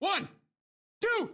One, two!